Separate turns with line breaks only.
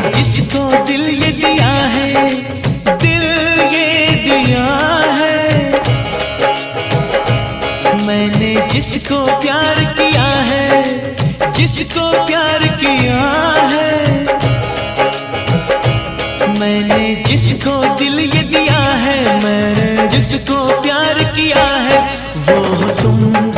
जिसको दिल ये दिया है, दिल ये दिया है। मैंने जिसको प्यार किया है, जिसको प्यार किया है। मैंने जिसको दिल ये दिया है, मैंने जिसको प्यार किया है, वो तुम।